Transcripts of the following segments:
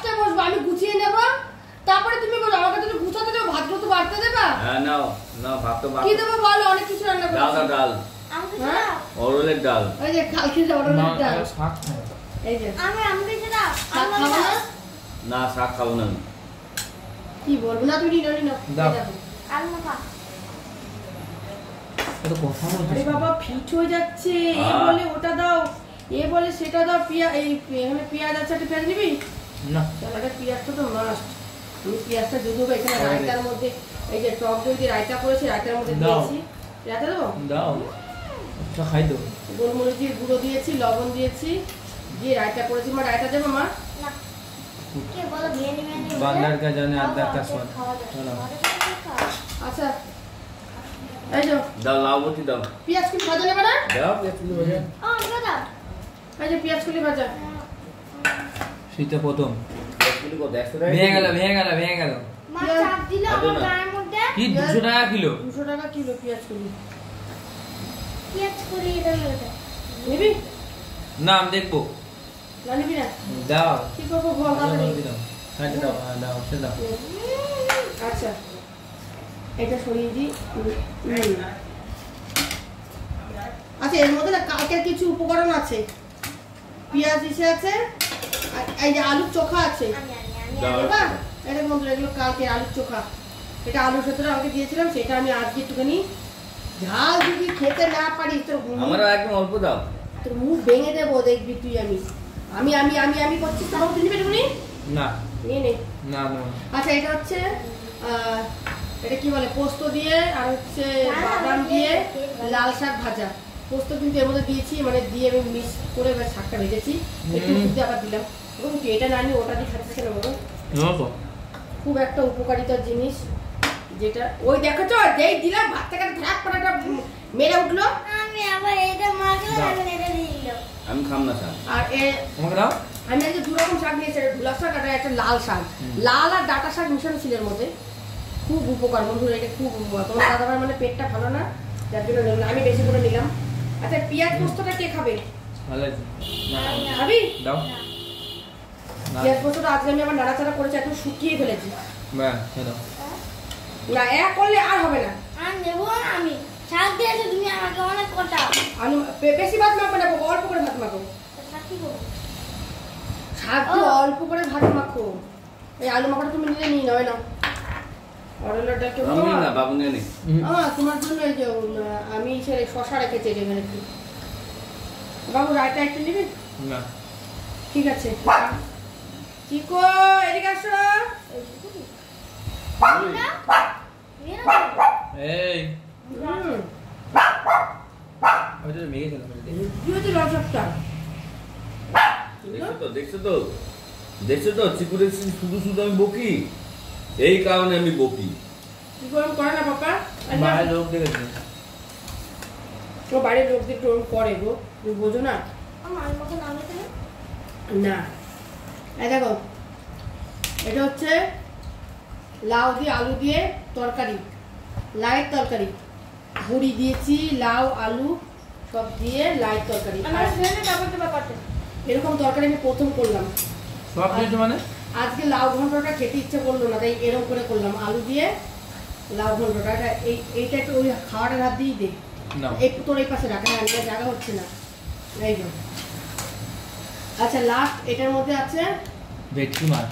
দশটায় বসবো আমি গুছিয়ে নেব। তারপরে তুমি বলো আমাকে তো একটু গুছাতে দেবো ভাতগুলো তো বাড়তে দেবা? হ্যাঁ নাও নাও ভাত তো ভাত কি দেবো বলো অনেক কিছু রান্না ডাল। দাও ডাল হ্যাঁ? দাও। অরলের ডাল। ওই যে কালকে মা ডাল। শাক এই যে। আমি আমাকে দাও। শাক খাব না? না শাক খাব না কি বলব? না তুমি নিনো নিনো দাও। এই দেখো। আলু মাখা। এটা কথা বলছিস আরে বাবা ফিট হয়ে যাচ্ছে। এ বলে ওটা দাও এ বলে সেটা দাও পিয়া এই এখানে পেঁয়াজ আছে একটা পেঁয়াজ নিবি? না। তাহলে পেঁয়াজটা তো মাস্ট আমি পেঁয়াজটা এখানে রায়তার মধ্যে। এই যে টক দই দিয়ে রায়তা করেছি রায়তার মধ্যে। দিয়েছি। রায়তা দেবো? দাও। আচ্ছা খাই দেবো গোলমরিচের গুঁড়ো দিয়েছি লবণ দিয়েছি দিয়ে রায়তা করেছি। মা রায়তা দেবো মা? কে জানে আদার কা স্বাদ। খাওয়া দাও। খাওয়া দাও, দাও। আচ্ছা। এই যে দাও লাউ বটি দাও। পেঁয়াজ কুলি ভাজা নেবে না? দাও পেঁয়াজগুলো ভাজা। ও, দাও। এই যে পেঁয়াজ কুলি ভাজা। শীতে প্রথম। পেঁয়াজগুলো কত একশো টাকা ভেঙে গেল ভেঙে গেল ভেঙে গেল। মা পেঁয়াজ- চাপ দিল আদে আমার না। গায়ের মধ্যে? কি দুশো টাকা কিলো? দুশো টাকা কিলো পেঁয়াজ কুলি পেঁয়াজ করিয়ে নিবি? না আমি দেখব। না নিবি না? দাও। কি করব বল আচ্ছা, দাও দাও। দাও এটা সরিয়ে দিই আচ্ছা এর মধ্যে কালকের কিছু উপকরণ আছে। পেঁয়াজ ইসে আছে এই যে আলুর চোখা আছে। এটা বন্ধুরা এগুলো কালকে আলুর চোখা। এটা আলুর সাথে আমাকে দিয়েছিলাম সেটা আমি আজকে একটুখানি ঝাল যদি খেতে না পারি তোর মুখ- আমারও একদম অল্প দাও। তোর মুখ ভেঙে দেবো দেখবি তুই আমি। আমি আমি আমি আমি করছি। তাও তুই নিবি না। নিয়ে নে। না না। আচ্ছা এটা হচ্ছে আহ, এটা কি বলে পোস্ত দিয়ে আর হচ্ছে বাদাম দিয়ে লাল শাক ভাজা। পোস্ত কিন্তু এর মধ্যে দিয়েছি মানে দিয়ে আমি মিক্স করে এবার শাকটা ভেজেছি। একটু। দুধ আবার দিলাম। এবং কি এটা না নিয়ে ওটা দিয়ে খাচ্ছে না বাবা নাও তো। খুব একটা উপকারিতার জিনিস যেটা ওই দেখো তো যেই দিলাম ভাত থেকে ধাপ করে একটা মেরে উঠল। আমি আবার এটা মাখলাম। এখন এটা দিয়ে দিল। আমি খাম না শাক। আর এ আমাকে দাও। আমি আজকে দু রকম শাক নিয়েছি একটা ধুলা শাক আর একটা লাল শাক। লাল আর ডাটা শাক মিশানো ছিল এর মধ্যে। খুব উপকার বন্ধুরা এটা খুব উপকার তোমার দাদা ভাই মানে পেটটা ভালো না যার জন্য আমি বেশি করে নিলাম। আচ্ছা পেঁয়াজ পোস্তটা কে খাবে? না। খাবি? দাও। না। পেঁয়াজ পোস্তটা আজকে আমি আমার নাড়াচাড়া করেছি শুকিয়ে ফেলেছি। না এক করলে আর হবে না। আর নেব না আমি। শাক দিয়েছ তুমি আমাকে অনেক কটা। আলু বেশি ভাত মাখবো না অল্প করে ভাত মাখো। তো শাক। অল্প করে ভাত মাখো। এই আলু মাখাটা তুমি নিলে নিয়ে নাও নাও অরলের ডাল কেমন আমি না বাবু তোমার জন্য এই যে আমি সে শশা রেখেছি এখানে বাবু রায়টা একটু নিবি না। ঠিক আছে। চিকো এদিকে আসো। না? নিয়ে নাও। এই। হুম, আমি তো মেঘে খেলাম কি হয়েছে লসপটা দেখছ তো দেখছ তো? দেখছ তো? চিকুরে শুধু শুধু আমি বকি? এই কারণে আমি বকি কি গরম করে না পাপা। বাইরে লোক দেখেছে। ও বাইরের লোকদের টোন করে গো। তুমি বোঝো না? আমার মতো নামে না? এই দেখো এটা হচ্ছে লাউ দিয়ে আলু দিয়ে তরকারি। লাইট তরকারি। বড়ি দিয়েছি লাউ আলু সব দিয়ে লাইট তরকারি। এরকম তরকারি আমি প্রথম করলাম। সব মানে? আজকে লাউ ঘন্টটা খেতে ইচ্ছে করল না তাই এরকম করে করলাম। আলু দিয়ে লাউ ঘন্টটা এটা এই এইটা একটু ওই খাওয়াটার হাত দিয়েই দে। একটু তোর এই পাশে রাখা না নিয়ে জায়গা হচ্ছে না। এই যে। আচ্ছা লাস্ট এটার মধ্যে আছে? ভেটকি মাছ।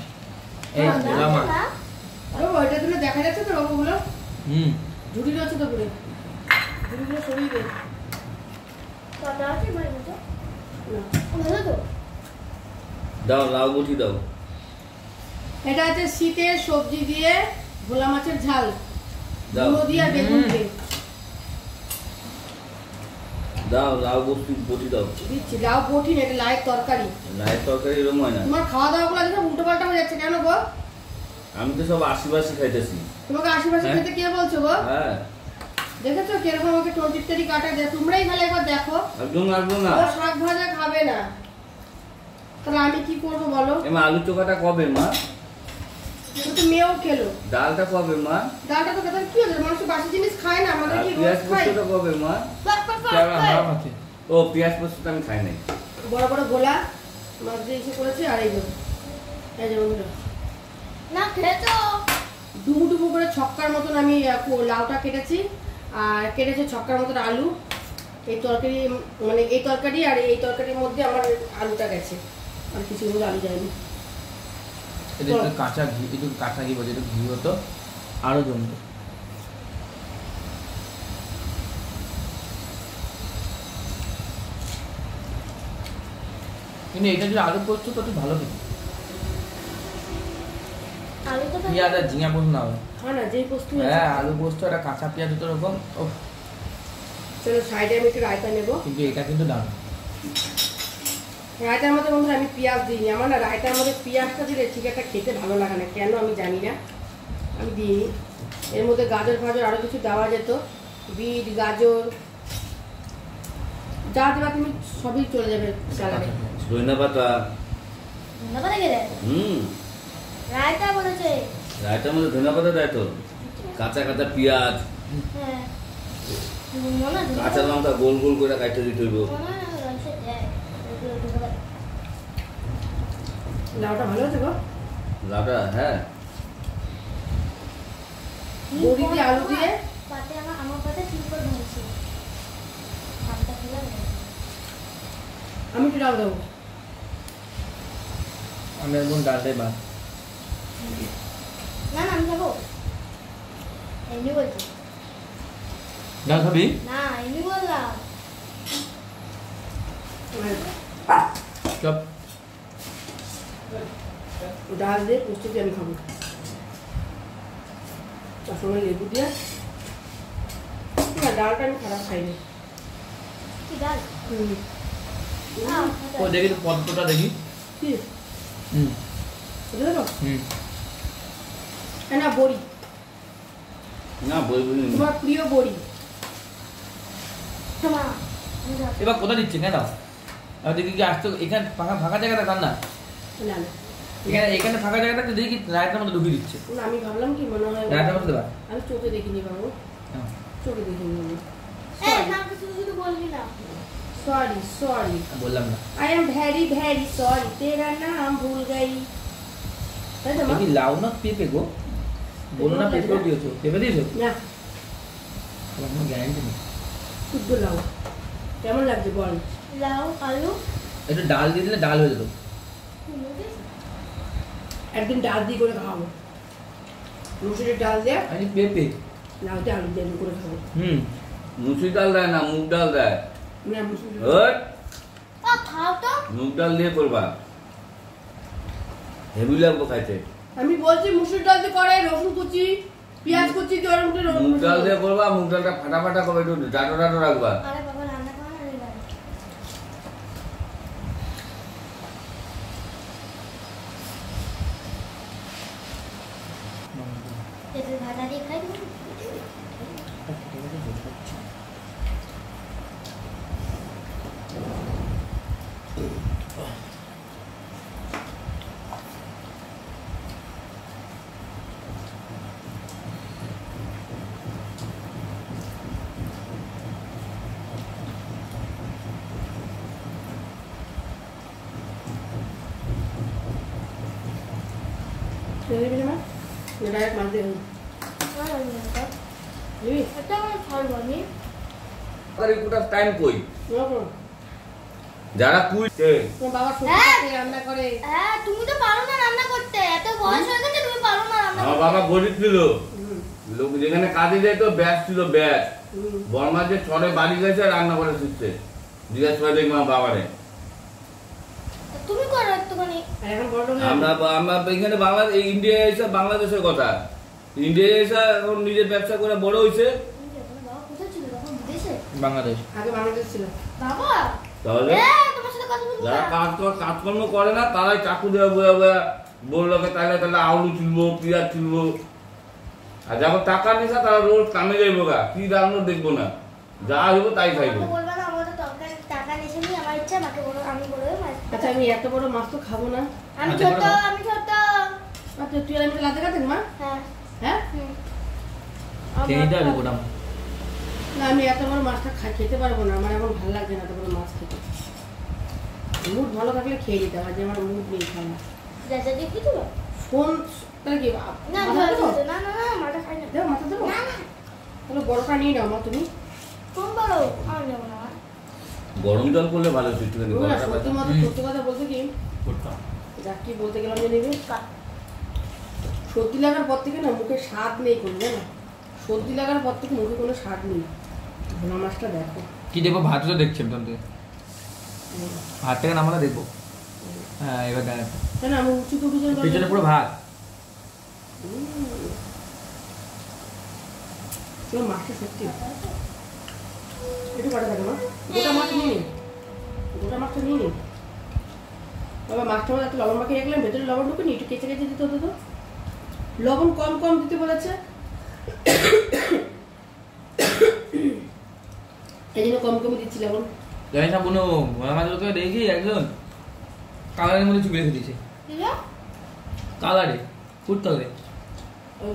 এই হ্যাঁ, পোড়া মাছ। আরে ওইটা দিলে দেখা যাচ্ছে তো বাবুগুলো হুম। ঝুড়ি রয়েছে তো পুরো। ঝুড়িগুলো সরিয়ে দে। কটা আছে ভাই মতো? না। তো। দাও লাউ বটি দাও। এটা আছে শীতের সবজি দিয়ে ভোলা মাছের ঝাল গুঁড়ো দিয়ে বেগুন দিয়ে। দাও লাউ বটি বটি দাও। দিচ্ছি লাউ কঠিন এটা লাইয়ের তরকারি। লাইয়ের তরকারি এরকম হয় না। তোমার খাওয়া দাওয়া গুলো আজকে উল্টো পাল্টা হয়ে যাচ্ছে কেন গো আমি তো সব আশিবাসি খাইতেছি। তোমাকে হ্যাঁ। খেতে কে বলছো গো হ্যাঁ। দেখেছ কীরকম আমাকে কাটা যায়? তোমরাই খালি একবার দেখো। একদম একদম না। শাক ভাজা খাবে না। তাহলে আমি কি করব বলো? এমা আলু চোখাটা কবে মা? মেয়েও খেলো। ডালটা কবে মা? ডালটা তো কথা কি হচ্ছে মানুষ বাসি জিনিস খায় না আমাদের কি পেঁয়াজ রোজ খাই? পোস্তটা কবে মা? ও পেঁয়াজ পোস্তটা আমি খাই নাই। বড় বড় গোলা মাছ দিয়ে এসে করেছে আর এই এই যে না খেয়েছো? ডুবু ডুবু করে ছক্কার মতন আমি লাউটা কেটেছি আর কেটেছে ছক্কার মতন আলু। এই তরকারি মানে এই তরকারি আর এই তরকারির মধ্যে আমার আলুটা গেছে। আর কিছু আলু যায়নি এটা একটু কাঁচা ঘি একটু কাঁচা ঘি বলছে একটু ঘি হতো আরও জমতো। কিন্তু এটা যদি আলু পোস্ত তো ভালো খেতে। আলু পেঁয়াজ আর ঝিঙা পোস্ত না যেই বস্তু হ্যাঁ আলু পোস্ত একটা কাঁচা পেঁয়াজ হতো এরকম ও চলো সাইডে আমি একটু রায়তা নেব। কিন্তু এটা কিন্তু দাম রায়তার মধ্যে বন্ধুরা আমি পেঁয়াজ দিইনি। আমার না রায়তার মধ্যে পেঁয়াজটা দিলে ঠিক একটা খেতে ভালো লাগে না। কেন আমি জানি না। আমি দিইনি। এর মধ্যে গাজর ফাজর আরও কিছু দেওয়া যেত। বিট গাজর যা দেওয়া তুমি সবই চলে যাবে স্যালাডে ধনে পাতা ধন্যবাদ গেলে হুম। রায়তা বলেছে। রায়তার মধ্যে ধনে পাতা দেয় তো? কাঁচা কাঁচা পেঁয়াজ। হয়। কাঁচা লঙ্কা গোল গোল করে কাটতে দিতে হইব মনে হয় না রয়েছে দেয় ওগুলো ধন্যবাদ লাউটা ভালো আছে গো? লাউটা হ্যাঁ। বড়ি দিয়ে আলু দিয়ে? পাতে আমার আমার পাতে ঠিক ধরেছি আমি একটু ডাল দেবো। আমি একদম ডালটাই বাদ না না আমি খাব। এমনি বলছি। ডাল খাবি? না এমনি বললাম। চপ। ডাল দিয়ে দিয়ে আমি খাব। তার সঙ্গে লেবু দিয়ে। না ডালটা আমি খারাপ খাইনি। কি ডাল? হুম। ও দেখি একটু পদ্মটা দেখি। কি? হুম। হুম। হ্যাঁ না বড়ি। তোমার প্রিয় বড়ি। এবার কোথা দিচ্ছে কেন? দেখি কি আসতো এখানে ফাঁকা ফাঁকা জায়গাটা কার না? না না। এখানে এখানে ফাঁকা জায়গাটা দেখি রায়তার মধ্যে ঢুকিয়ে দিচ্ছে। না আমি ভাবলাম কি মনে হয় রায়তার মধ্যে দেবা? আমি চোখে দেখিনি বাবু। হ্যাঁ। চোখে দেখিনি বাবু সরি সরি বললাম না। I am very very sorry তেরা নাম ভুল গই। তাই তো তুমি লাউ না পেপে গো? বলো না পেপে দিয়েছ। পেপে দিয়েছ? না। আমার কোনো গ্যারান্টি নেই। শুদ্ধ লাউ। কেমন লাগছে বল? লাউ আলু? একটু ডাল দিয়ে দিলে ডাল হয়ে যেত। একদিন ডাল দিয়ে করে খাওয়াবো মুসুরির ডাল দিয়ে? আমি পেঁপে। লাউ দিয়ে আলু দিয়ে করে খাব। হুম মুসুরি ডাল দেয় না মুগ ডাল দেয়? না মুসুরি খাও তো। মুগ ডাল দিয়ে করবা। হেভি লাগবো খাইতে। আমি বলছি মুসুর ডাল দিয়ে করে রসুন কুচি পেঁয়াজ কুচি দিয়ে মুগ ডাল দিয়ে করবা মুগ ডালটা ফাটা ফাটা করবে একটু ডাটো ডাটো রাখবা আরে বাবা রান্না করো না রে বাবা এতে ভাজা দিয়ে খাই তুমি দিবি না মা ডাইরেক্ট আর টাইম কই? যারা বাবা সবজি। রান্না করে। হ্যাঁ তুমি তো পারো না রান্না করতে। এত বয়স হয়ে গেছে তুমি পারো না রান্না আমার বাবা গরিব ছিল। লোক যেখানে কাজে ব্যাস ছিল ব্যাস হুম। বর্মা যে ছড়ে বাড়ি গেছে রান্না করে শিখছে জিজ্ঞাসা করে দেখব আমার বাবারে। তুমি করো একটুখানি। এখন আমরা আমরা এখানে বাংলা ইন্ডিয়া এসে বাংলাদেশের কথা। ইন্ডিয়া এসে এখন নিজের ব্যবসা করে বড় হয়েছে তুমি কি তোমার বাবা কোথায় ছিল? তখন বিদেশে? বাংলাদেশ। আগে বাংলাদেশ ছিল। বাবা! তাহলে? এ তোমার সাথে কথা বলব যারা। কাজ কাজকর্ম করে না তারাই চাকু দেওয়া বয়া বয়া। বলল তাহলে তাহলে আলু তুলবো পেঁয়াজ তুলবো আর যখন টাকা নিসা তারা রোজ কামে যাইবো গা। কি রান্না দেখব না। যা হইব তাই খাইবো আমাকে বলবে না আমার তো তরকারি টাকা নিয়েছে নি আমার ইচ্ছা আমাকে আমি মাছ। আচ্ছা আমি এত বড় মাছ তো খাব না। আমি আচ্ছা, ছোট আমি ছোট আচ্ছা তুই আমি লাতে মা? হ্যাঁ। হ্যাঁ? হুম। খেয়ে নিতে গোটা না আমি এত বড় মাছটা খাই খেতে পারব না। আমার এখন ভালো লাগছে না এত বড় মাছ খেতে। মুড ভালো থাকলে খেয়ে নিতে হয় যে আমার মুড নেই খাওয়া তো ফোন তাহলে কি না? না না না মাথা খাই না। দেবো মাথা দেবো? না না। তাহলে বড়টা নিয়ে নাও মা তুমি। কোন বড় আমার নেব না। গরম জল করলে ভালো হতো একটুখানি ওগুলো না, গলাটা সত্যি মতো সত্যি কথা বলতে কি? করতাম। কি বলতে গেলাম যে নেবে সর্দি লাগার পর থেকে না মুখে স্বাদ নেই কোনো জানো? সর্দি লাগার পর থেকে মুখে কোনো স্বাদ নেই। ভোলা মাছটা দেখো। কি দেখব? ভাত তো দেখছি তখন ভাত থেকে নামালে দেখব। হ্যাঁ এবার দেখ কেন আমি উঁচু যেন পিছনে পুরো ভাত। মাছটা সত্যি। একটু কাটা থাকে মা গোটা মাছ নিয়ে নে গোটা মাছটা নিয়ে নে বাবা মাছটা মধ্যে একটা লবণ মাখিয়ে রাখলাম ভেতরে লবণ ঢুকে একটু কেচে কেচে দিতে হতো তো লবণ কম কম দিতে বলেছে এই জন্য কম কমই দিচ্ছি লবণ জানিস না কোনো ভোলা মাছ দেখি একজন কালারের মধ্যে চুপে রেখে দিয়েছে কালারে কালারে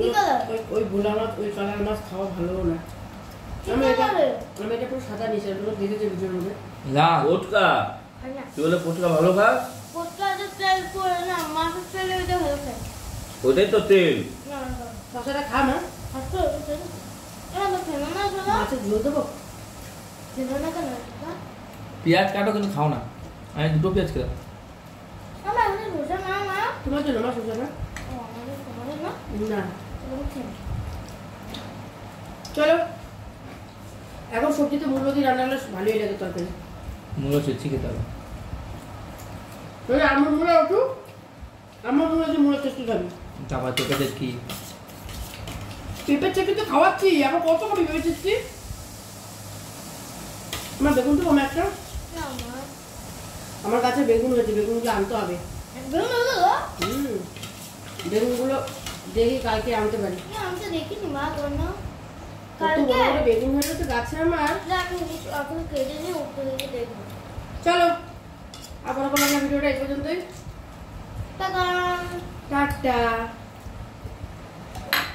colour? ওই- ওই ভোলা মাছ ওই কালার মাছ খাওয়া ভালো না না। তুই বলে পোটকা ভালো ওটাই তো তেল। না খা পেঁয়াজ কাটো কিন্তু খাও না। আমি দুটো পেঁয়াজ খেলাম। না তোমার জন্য না? ও আমাদের না? না। চলো। এখন সবজিতে মূল্য দিয়ে রান্না করলে ভালোই লাগে তরকারি। মূলো চেয়েছি খেতে হবে। আমার মূল্য একটু আমার মূল্য দিয়ে মূল্য টেস্টি খাবি তারপর তোকে কি পেঁপের চাকরি তো খাওয়াচ্ছি এখন কত করে পেঁপে চাচ্ছি আমার বেগুন তো কম একটা। না আমার কাছে বেগুন হয়েছে বেগুনগুলো আনতে হবে। বেগুনগুলো দেখি কালকে আনতে পারি। না আমি তো দেখিনি মা কোনো বেগুন গাছে আমার। এখন কেটে নিয়ে উপরে দেখব। চলো আবার কোনো ভিডিওটা এই পর্যন্তই। টাটা।